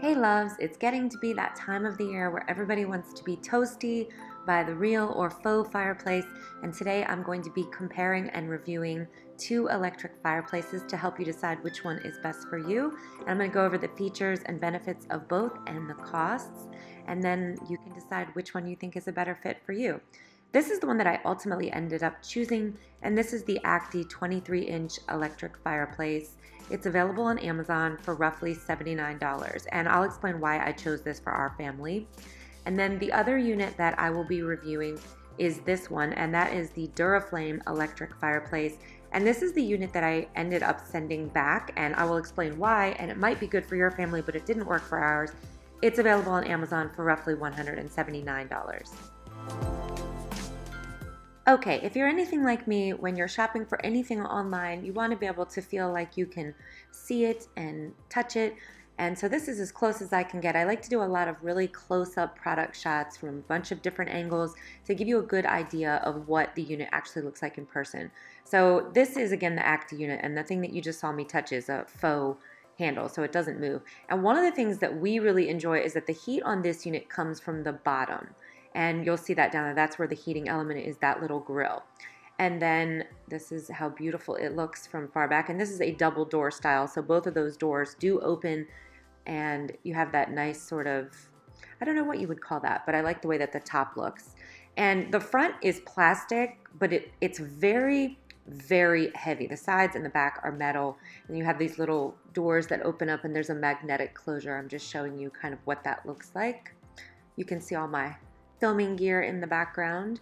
Hey loves, it's getting to be that time of the year where everybody wants to be toasty by the real or faux fireplace, and today I'm going to be comparing and reviewing two electric fireplaces to help you decide which one is best for you. And I'm going to go over the features and benefits of both and the costs, and then you can decide which one you think is a better fit for you. This is the one that I ultimately ended up choosing, and this is the Akdy 23 inch electric fireplace. It's available on Amazon for roughly $79, and I'll explain why I chose this for our family. And then the other unit that I will be reviewing is this one, and that is the Duraflame electric fireplace. And this is the unit that I ended up sending back, and I will explain why, and it might be good for your family, but it didn't work for ours. It's available on Amazon for roughly $179. Okay, if you're anything like me, when you're shopping for anything online, you want to be able to feel like you can see it and touch it. And so this is as close as I can get. I like to do a lot of really close-up product shots from a bunch of different angles to give you a good idea of what the unit actually looks like in person. So this is, again, the Akdy unit, and the thing that you just saw me touch is a faux handle, so it doesn't move. And one of the things that we really enjoy is that the heat on this unit comes from the bottom and you'll see that down there. That's where the heating element is, that little grill. And then this is how beautiful it looks from far back. And this is a double door style, so both of those doors do open and you have that nice sort of, I don't know what you would call that, but I like the way that the top looks. And the front is plastic, but it, it's very, very heavy. The sides and the back are metal, and you have these little doors that open up, and there's a magnetic closure. I'm just showing you kind of what that looks like. You can see all my filming gear in the background.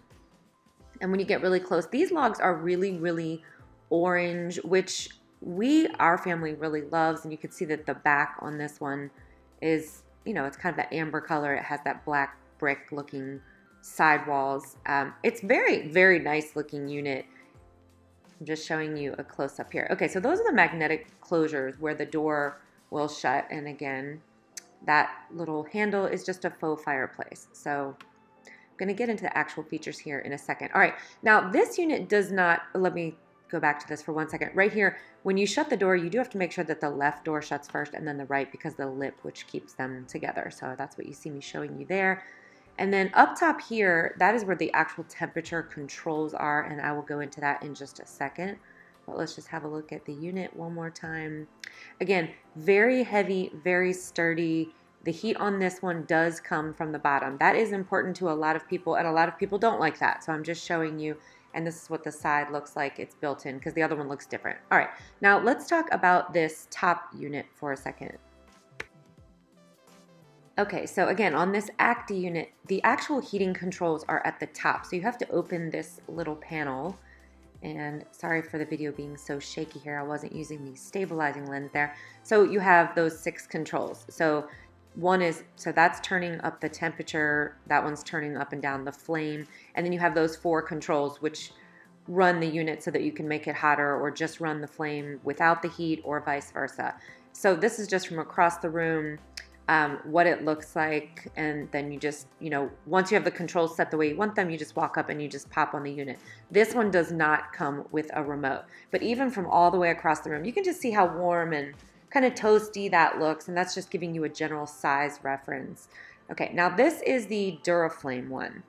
And when you get really close, these logs are really, really orange, which we, our family really loves. And you can see that the back on this one is, you know, it's kind of that amber color. It has that black brick looking sidewalls. Um, it's very, very nice looking unit. I'm just showing you a close up here. Okay, so those are the magnetic closures where the door will shut. And again, that little handle is just a faux fireplace. So going to get into the actual features here in a second. All right, now this unit does not, let me go back to this for one second. Right here, when you shut the door, you do have to make sure that the left door shuts first and then the right because the lip which keeps them together. So that's what you see me showing you there. And then up top here, that is where the actual temperature controls are, and I will go into that in just a second. But let's just have a look at the unit one more time. Again, very heavy, very sturdy. The heat on this one does come from the bottom. That is important to a lot of people, and a lot of people don't like that. So I'm just showing you, and this is what the side looks like. It's built in because the other one looks different. All right, now let's talk about this top unit for a second. Okay, so again, on this Akdy unit, the actual heating controls are at the top. So you have to open this little panel. And sorry for the video being so shaky here. I wasn't using the stabilizing lens there. So you have those six controls. So one is so that's turning up the temperature that one's turning up and down the flame and then you have those four controls which run the unit so that you can make it hotter or just run the flame without the heat or vice versa. So this is just from across the room um, what it looks like and then you just you know once you have the controls set the way you want them you just walk up and you just pop on the unit. This one does not come with a remote but even from all the way across the room you can just see how warm and kind of toasty that looks, and that's just giving you a general size reference. Okay, now this is the Duraflame one.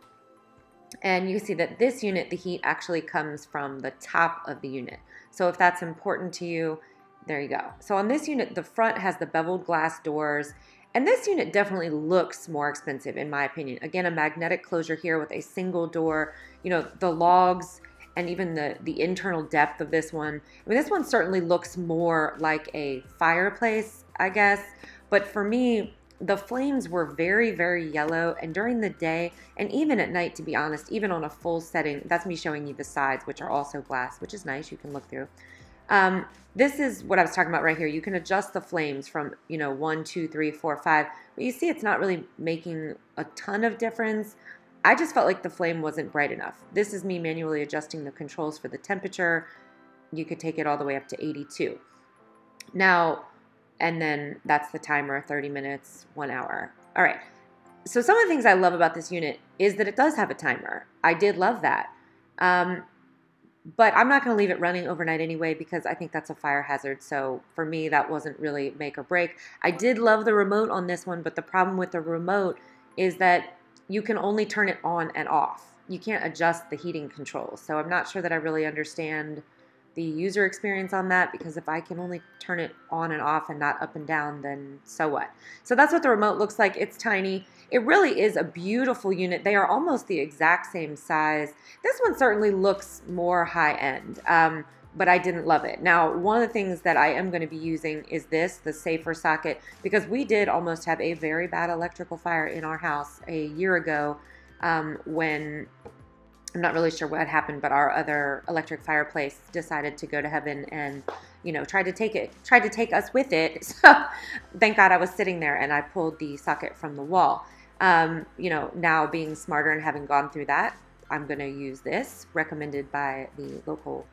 And you see that this unit, the heat actually comes from the top of the unit. So if that's important to you, there you go. So on this unit, the front has the beveled glass doors, and this unit definitely looks more expensive in my opinion. Again, a magnetic closure here with a single door. You know, the logs and even the, the internal depth of this one. I mean, this one certainly looks more like a fireplace, I guess. But for me, the flames were very, very yellow. And during the day, and even at night, to be honest, even on a full setting, that's me showing you the sides, which are also glass, which is nice. You can look through. Um, this is what I was talking about right here. You can adjust the flames from, you know, one, two, three, four, five. But you see it's not really making a ton of difference. I just felt like the flame wasn't bright enough. This is me manually adjusting the controls for the temperature. You could take it all the way up to 82. Now, and then that's the timer 30 minutes, one hour. All right. So, some of the things I love about this unit is that it does have a timer. I did love that. Um, but I'm not going to leave it running overnight anyway because I think that's a fire hazard. So for me, that wasn't really make or break. I did love the remote on this one, but the problem with the remote is that you can only turn it on and off. You can't adjust the heating controls. So I'm not sure that I really understand the user experience on that because if I can only turn it on and off and not up and down, then so what? So that's what the remote looks like. It's tiny. It really is a beautiful unit. They are almost the exact same size. This one certainly looks more high end. Um, but I didn't love it. Now, one of the things that I am going to be using is this, the safer socket, because we did almost have a very bad electrical fire in our house a year ago um, when I'm not really sure what happened, but our other electric fireplace decided to go to heaven and, you know, tried to take it, tried to take us with it. So thank God I was sitting there and I pulled the socket from the wall. Um, you know, now being smarter and having gone through that, I'm going to use this, recommended by the local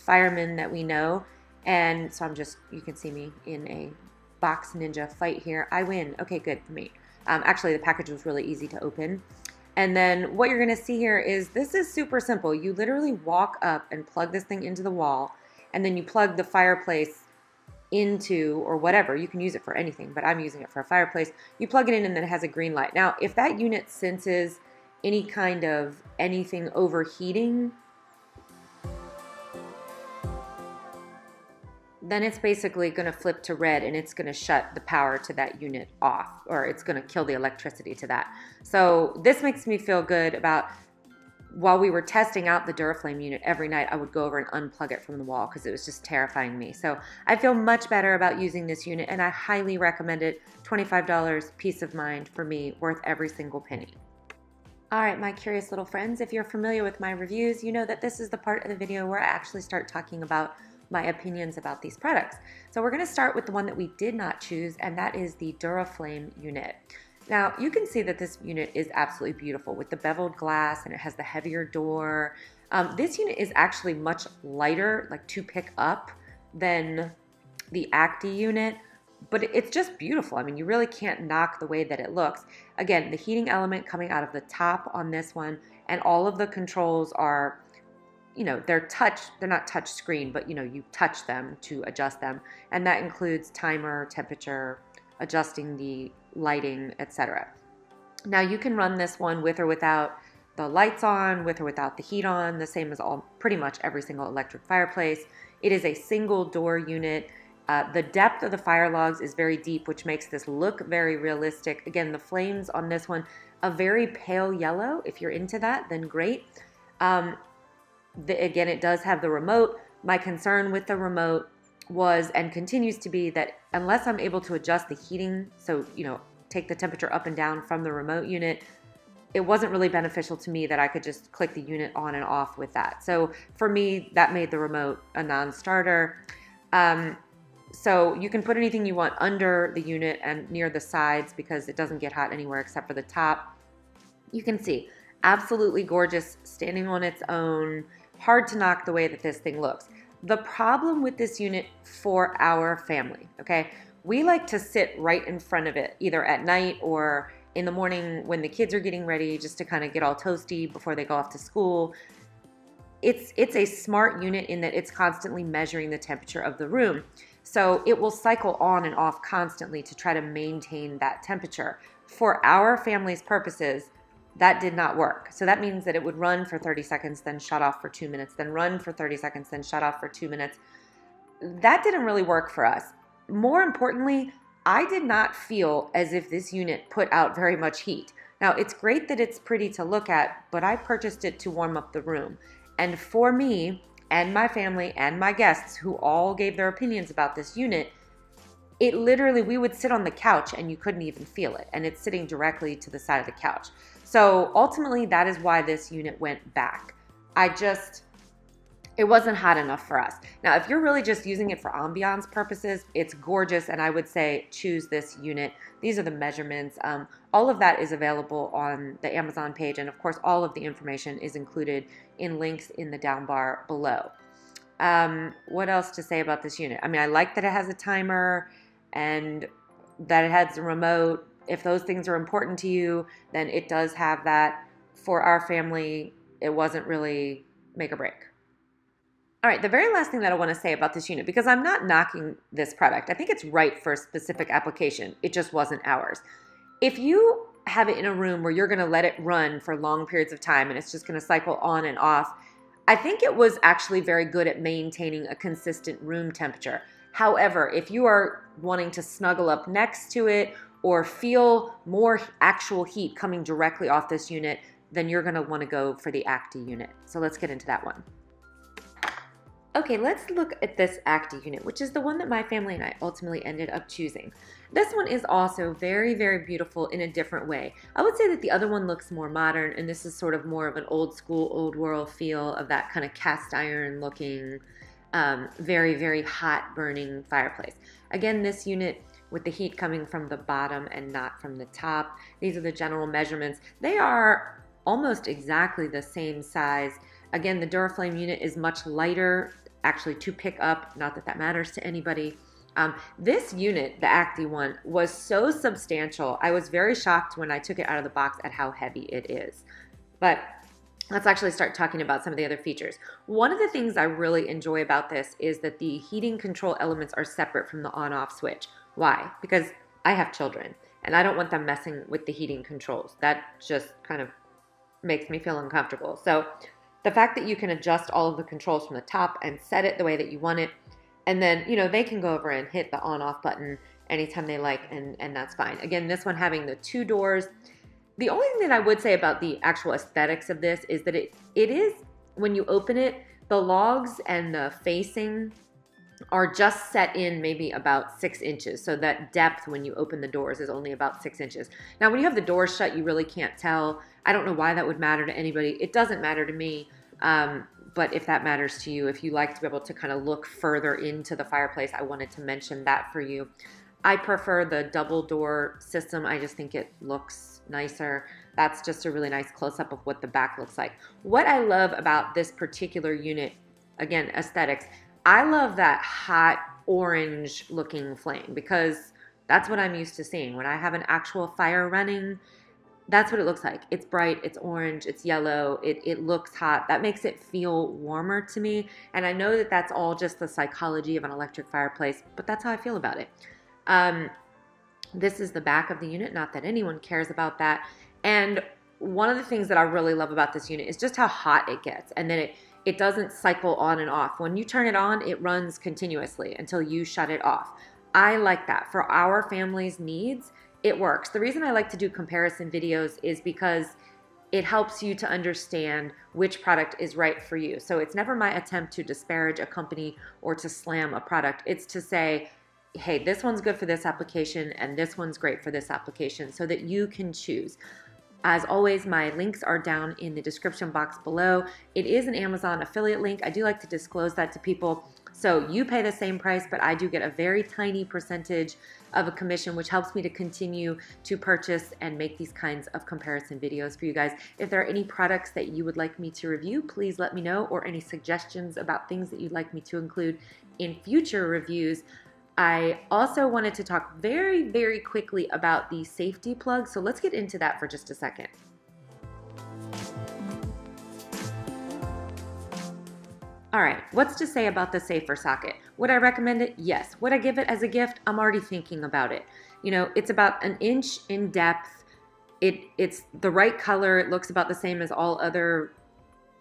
firemen that we know. And so I'm just, you can see me in a box ninja fight here. I win. Okay, good for me. Um, actually, the package was really easy to open. And then what you're going to see here is this is super simple. You literally walk up and plug this thing into the wall, and then you plug the fireplace into or whatever. You can use it for anything, but I'm using it for a fireplace. You plug it in and then it has a green light. Now, if that unit senses any kind of anything overheating, then it's basically going to flip to red and it's going to shut the power to that unit off or it's going to kill the electricity to that. So this makes me feel good about while we were testing out the Duraflame unit every night, I would go over and unplug it from the wall because it was just terrifying me. So I feel much better about using this unit and I highly recommend it. $25 peace of mind for me, worth every single penny. All right, my curious little friends, if you're familiar with my reviews, you know that this is the part of the video where I actually start talking about my opinions about these products. So we're going to start with the one that we did not choose, and that is the Duraflame unit. Now, you can see that this unit is absolutely beautiful with the beveled glass and it has the heavier door. Um, this unit is actually much lighter, like to pick up, than the Akdy unit, but it's just beautiful. I mean, you really can't knock the way that it looks. Again, the heating element coming out of the top on this one, and all of the controls are you know they're touch they're not touch screen but you know you touch them to adjust them. And that includes timer temperature adjusting the lighting etc now you can run this one with or without the lights on with or without the heat on the same as all pretty much every single electric fireplace. It is a single door unit. Uh, the depth of the fire logs is very deep which makes this look very realistic. Again the flames on this one a very pale yellow. If you're into that then great. Um, the, again, it does have the remote. My concern with the remote was and continues to be that unless I'm able to adjust the heating, so, you know, take the temperature up and down from the remote unit, it wasn't really beneficial to me that I could just click the unit on and off with that. So for me, that made the remote a non-starter. Um, so you can put anything you want under the unit and near the sides because it doesn't get hot anywhere except for the top. You can see absolutely gorgeous standing on its own hard to knock the way that this thing looks. The problem with this unit for our family, okay, we like to sit right in front of it, either at night or in the morning when the kids are getting ready, just to kind of get all toasty before they go off to school. It's it's a smart unit in that it's constantly measuring the temperature of the room. So it will cycle on and off constantly to try to maintain that temperature. For our family's purposes, that did not work. So that means that it would run for 30 seconds, then shut off for two minutes, then run for 30 seconds, then shut off for two minutes. That didn't really work for us. More importantly, I did not feel as if this unit put out very much heat. Now, it's great that it's pretty to look at, but I purchased it to warm up the room. And for me and my family and my guests, who all gave their opinions about this unit, it literally, we would sit on the couch and you couldn't even feel it. And it's sitting directly to the side of the couch. So ultimately, that is why this unit went back. I just, it wasn't hot enough for us. Now, if you're really just using it for ambiance purposes, it's gorgeous, and I would say choose this unit. These are the measurements. Um, all of that is available on the Amazon page, and of course, all of the information is included in links in the down bar below. Um, what else to say about this unit? I mean, I like that it has a timer and that it has a remote if those things are important to you, then it does have that. For our family, it wasn't really make or break. All right, the very last thing that I want to say about this unit, because I'm not knocking this product, I think it's right for a specific application. It just wasn't ours. If you have it in a room where you're going to let it run for long periods of time and it's just going to cycle on and off, I think it was actually very good at maintaining a consistent room temperature. However, if you are wanting to snuggle up next to it or feel more actual heat coming directly off this unit, then you're want to go for the Akdy unit. So let's get into that one. Okay, let's look at this Akdy unit, which is the one that my family and I ultimately ended up choosing. This one is also very, very beautiful in a different way. I would say that the other one looks more modern, and this is sort of more of an old school, old world feel of that kind of cast iron looking, um, very, very hot burning fireplace. Again, this unit with the heat coming from the bottom and not from the top. These are the general measurements. They are almost exactly the same size. Again, the Duraflame unit is much lighter actually to pick up, not that that matters to anybody. Um, this unit, the Akdy one, was so substantial. I was very shocked when I took it out of the box at how heavy it is. But let's actually start talking about some of the other features. One of the things I really enjoy about this is that the heating control elements are separate from the on-off switch. Why? Because I have children and I don't want them messing with the heating controls. That just kind of makes me feel uncomfortable. So the fact that you can adjust all of the controls from the top and set it the way that you want it and then you know they can go over and hit the on off button anytime they like and and that's fine again this one having the two doors the only thing that i would say about the actual aesthetics of this is that it it is when you open it the logs and the facing are just set in maybe about six inches. So that depth when you open the doors is only about six inches. Now, when you have the doors shut, you really can't tell. I don't know why that would matter to anybody. It doesn't matter to me. Um, but if that matters to you, if you like to be able to kind of look further into the fireplace, I wanted to mention that for you. I prefer the double door system. I just think it looks nicer. That's just a really nice close up of what the back looks like. What I love about this particular unit, again, aesthetics, I love that hot orange looking flame because that's what I'm used to seeing. When I have an actual fire running, that's what it looks like. It's bright, it's orange, it's yellow, it, it looks hot. That makes it feel warmer to me. And I know that that's all just the psychology of an electric fireplace, but that's how I feel about it. Um, this is the back of the unit, not that anyone cares about that. And one of the things that I really love about this unit is just how hot it gets. And then it it doesn't cycle on and off. When you turn it on, it runs continuously until you shut it off. I like that. For our family's needs, it works. The reason I like to do comparison videos is because it helps you to understand which product is right for you. So it's never my attempt to disparage a company or to slam a product. It's to say, hey, this one's good for this application and this one's great for this application so that you can choose. As always, my links are down in the description box below. It is an Amazon affiliate link. I do like to disclose that to people. So you pay the same price, but I do get a very tiny percentage of a commission, which helps me to continue to purchase and make these kinds of comparison videos for you guys. If there are any products that you would like me to review, please let me know, or any suggestions about things that you'd like me to include in future reviews. I also wanted to talk very, very quickly about the safety plug. So let's get into that for just a second. All right, what's to say about the safer socket? Would I recommend it? Yes. Would I give it as a gift? I'm already thinking about it. You know, it's about an inch in depth. It it's the right color. It looks about the same as all other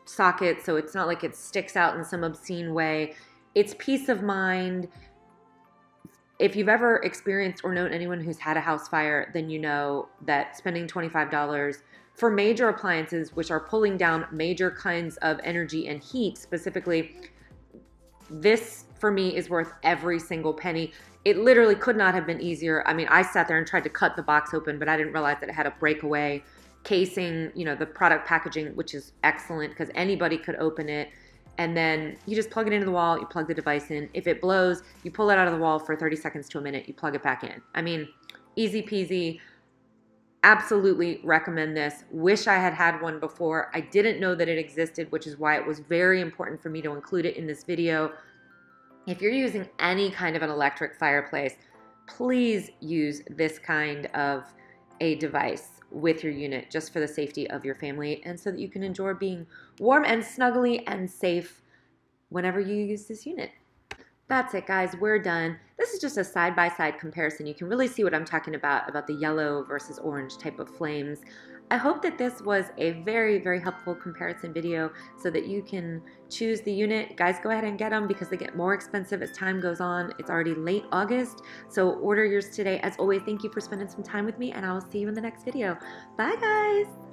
sockets, so it's not like it sticks out in some obscene way. It's peace of mind if you've ever experienced or known anyone who's had a house fire, then you know that spending $25 for major appliances, which are pulling down major kinds of energy and heat specifically, this for me is worth every single penny. It literally could not have been easier. I mean, I sat there and tried to cut the box open, but I didn't realize that it had a breakaway casing, you know, the product packaging, which is excellent because anybody could open it and then you just plug it into the wall, you plug the device in. If it blows, you pull it out of the wall for 30 seconds to a minute, you plug it back in. I mean, easy peasy. Absolutely recommend this. Wish I had had one before. I didn't know that it existed, which is why it was very important for me to include it in this video. If you're using any kind of an electric fireplace, please use this kind of a device with your unit just for the safety of your family and so that you can enjoy being warm and snuggly and safe whenever you use this unit. That's it guys, we're done. This is just a side-by-side -side comparison. You can really see what I'm talking about, about the yellow versus orange type of flames. I hope that this was a very, very helpful comparison video so that you can choose the unit. Guys, go ahead and get them because they get more expensive as time goes on. It's already late August, so order yours today. As always, thank you for spending some time with me, and I will see you in the next video. Bye, guys!